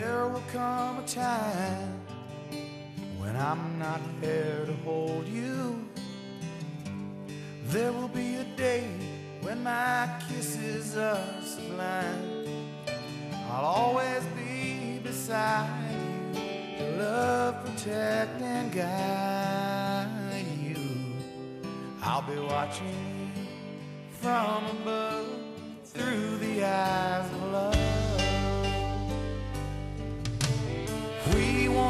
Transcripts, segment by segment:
There will come a time when I'm not there to hold you. There will be a day when my kisses are sublime. I'll always be beside you to love, protect, and guide you. I'll be watching from above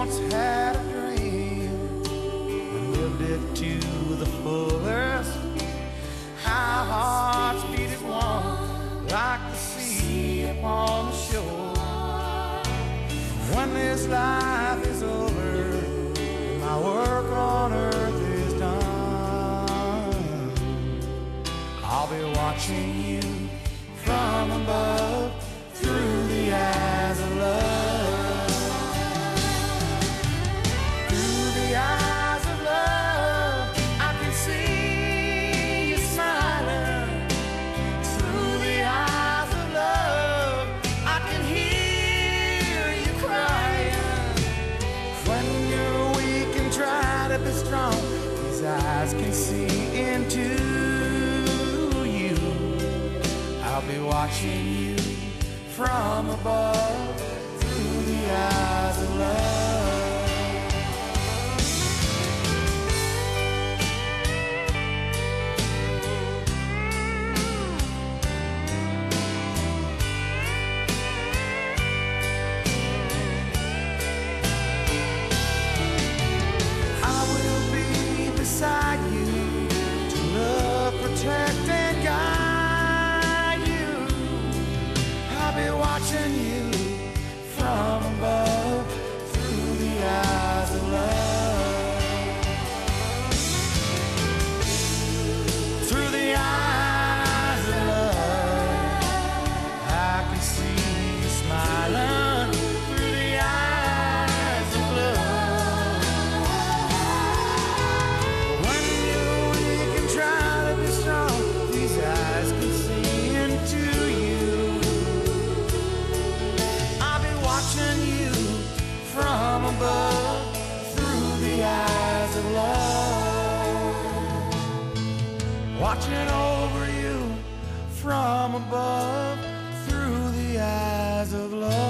once had a dream and lived it to the fullest. Our hearts beat at one like the sea upon the shore. When this life is over, my work on earth is done. I'll be watching you from above eyes can see into you. I'll be watching you from above through the eyes of love. Through the eyes of love. Watching over you from above through the eyes of love.